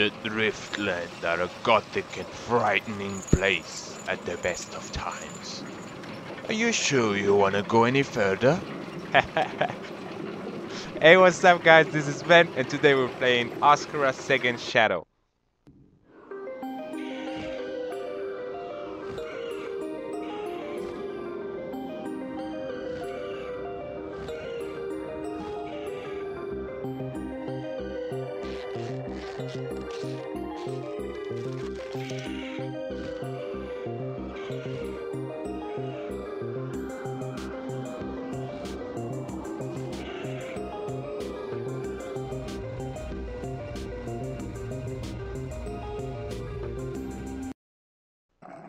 The Driftland are a gothic and frightening place at the best of times. Are you sure you want to go any further? hey, what's up guys? This is Ben and today we're playing Oscura Second Shadow.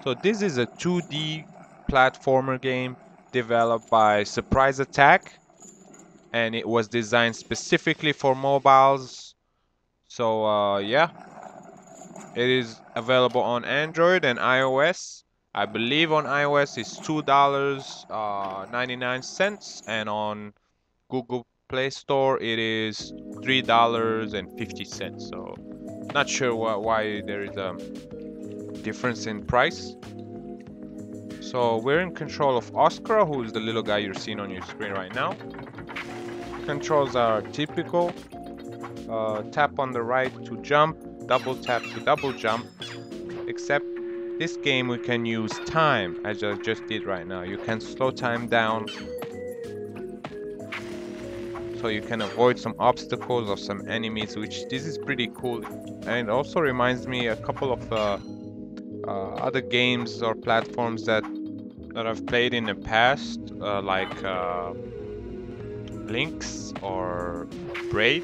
So this is a 2D platformer game developed by Surprise Attack and it was designed specifically for mobiles. So uh, yeah, it is available on Android and iOS. I believe on iOS it's two dollars uh, 99 cents and on Google Play Store it is three dollars and fifty cents. So not sure wh why there is a difference in price. So we're in control of Oscura, who is the little guy you're seeing on your screen right now. Controls are typical. Uh, tap on the right to jump, double tap to double jump. Except this game we can use time, as I just did right now. You can slow time down so you can avoid some obstacles or some enemies which this is pretty cool and also reminds me a couple of uh, uh, other games or platforms that that I've played in the past, uh, like uh, Lynx or Braid.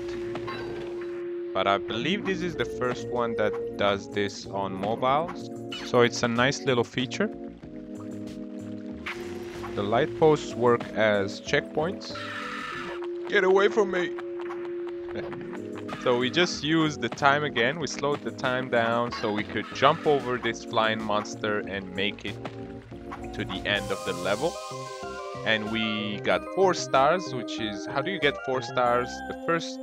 But I believe this is the first one that does this on mobiles. So it's a nice little feature. The light posts work as checkpoints. Get away from me! So we just used the time again, we slowed the time down so we could jump over this flying monster and make it to the end of the level. And we got 4 stars, which is, how do you get 4 stars? The first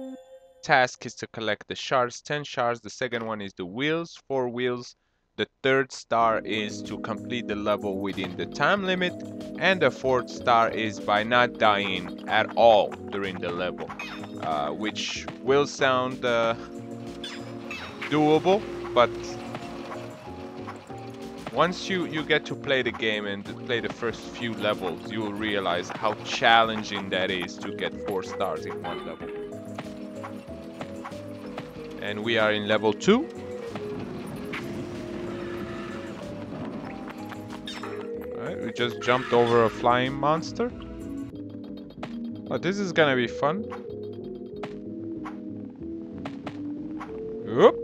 task is to collect the shards, 10 shards. The second one is the wheels, 4 wheels. The third star is to complete the level within the time limit. And the fourth star is by not dying at all during the level. Uh, which will sound uh, doable, but once you, you get to play the game and play the first few levels, you will realize how challenging that is to get 4 stars in one level. And we are in level 2. we just jumped over a flying monster. Oh, this is gonna be fun. Whoop.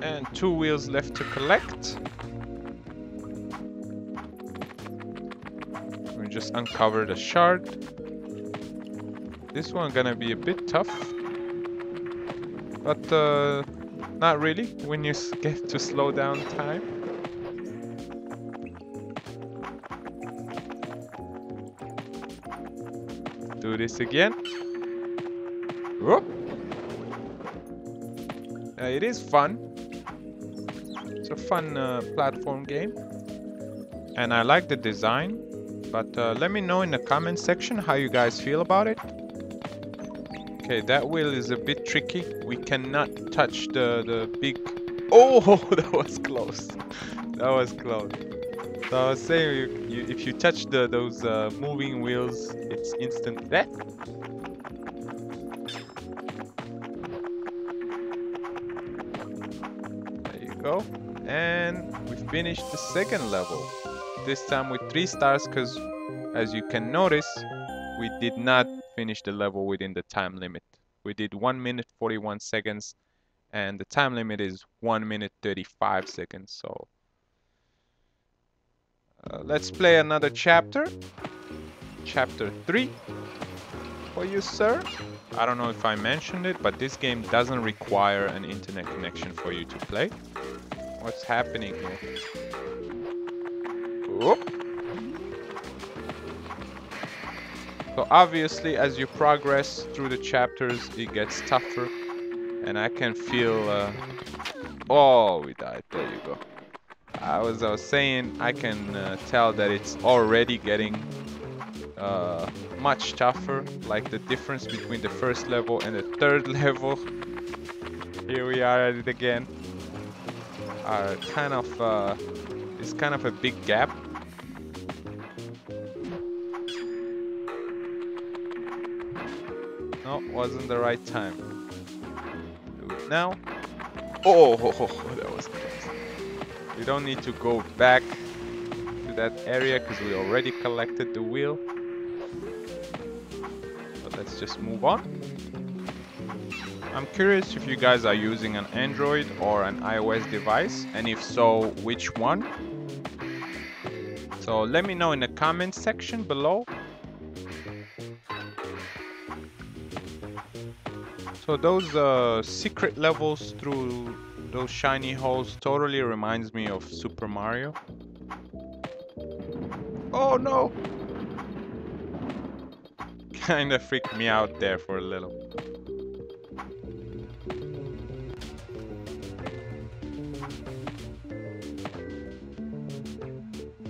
And two wheels left to collect. We just uncovered a shard. This one gonna be a bit tough. But uh, not really when you get to slow down time. do this again. Whoop. Uh, it is fun. It's a fun uh, platform game. And I like the design. But uh, let me know in the comment section how you guys feel about it. Okay, that wheel is a bit tricky. We cannot touch the, the big... Oh, that was close. that was close. So I was saying, you, you, if you touch the those uh, moving wheels, it's instant death. There you go. And we finished the second level. This time with three stars, because as you can notice, we did not finish the level within the time limit. We did 1 minute 41 seconds, and the time limit is 1 minute 35 seconds. So uh, let's play another chapter. Chapter 3 for you, sir. I don't know if I mentioned it, but this game doesn't require an internet connection for you to play. What's happening here? Whoop. So obviously, as you progress through the chapters, it gets tougher. And I can feel... Uh... Oh, we died. There you go. I was, I was saying, I can uh, tell that it's already getting uh, much tougher. Like the difference between the first level and the third level. Here we are at it again. Are kind of... Uh, it's kind of a big gap wasn't the right time. Do it now. Oh, oh, oh, oh that was close. We don't need to go back to that area because we already collected the wheel. But let's just move on. I'm curious if you guys are using an Android or an iOS device, and if so, which one? So let me know in the comments section below So those uh, secret levels through those shiny holes totally reminds me of Super Mario. Oh no! Kinda freaked me out there for a little.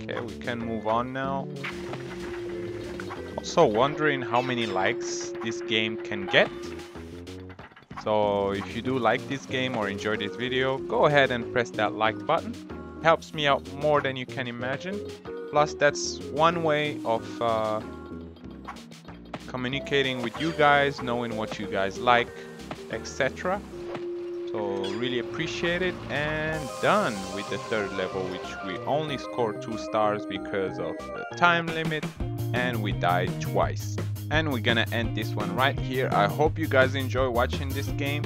Okay, we can move on now. Also wondering how many likes this game can get. So if you do like this game or enjoy this video, go ahead and press that like button. Helps me out more than you can imagine. Plus that's one way of uh, communicating with you guys, knowing what you guys like, etc. So really appreciate it and done with the third level which we only scored two stars because of the time limit and we died twice and we're gonna end this one right here. I hope you guys enjoy watching this game.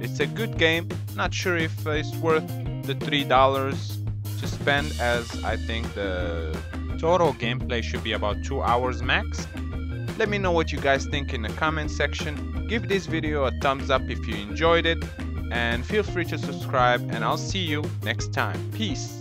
It's a good game. Not sure if it's worth the three dollars to spend as i think the total gameplay should be about two hours max. Let me know what you guys think in the comment section. Give this video a thumbs up if you enjoyed it and feel free to subscribe and i'll see you next time. Peace